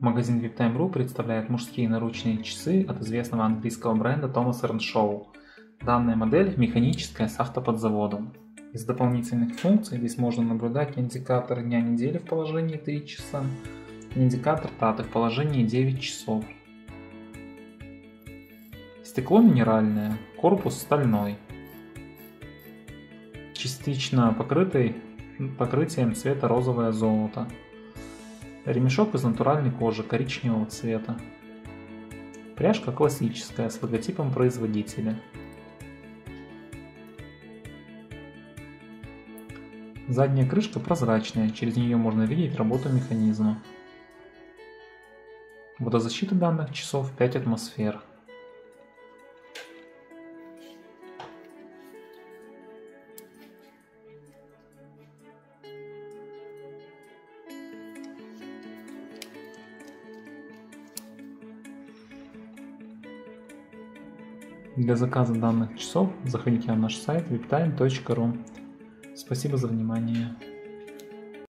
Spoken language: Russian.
Магазин VIPTime.ru представляет мужские наручные часы от известного английского бренда Thomas Show. Данная модель механическая с автоподзаводом. Из дополнительных функций здесь можно наблюдать индикатор дня недели в положении 3 часа, индикатор даты в положении 9 часов. Стекло минеральное, корпус стальной. Частично покрытый покрытием цвета розовое золото. Ремешок из натуральной кожи коричневого цвета. Пряжка классическая с логотипом производителя. Задняя крышка прозрачная, через нее можно видеть работу механизма. Водозащита данных часов 5 атмосфер. Для заказа данных часов заходите на наш сайт viptime.ru. Спасибо за внимание.